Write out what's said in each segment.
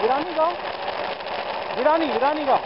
유란이가? 유란이, 유란이가.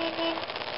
Thank you.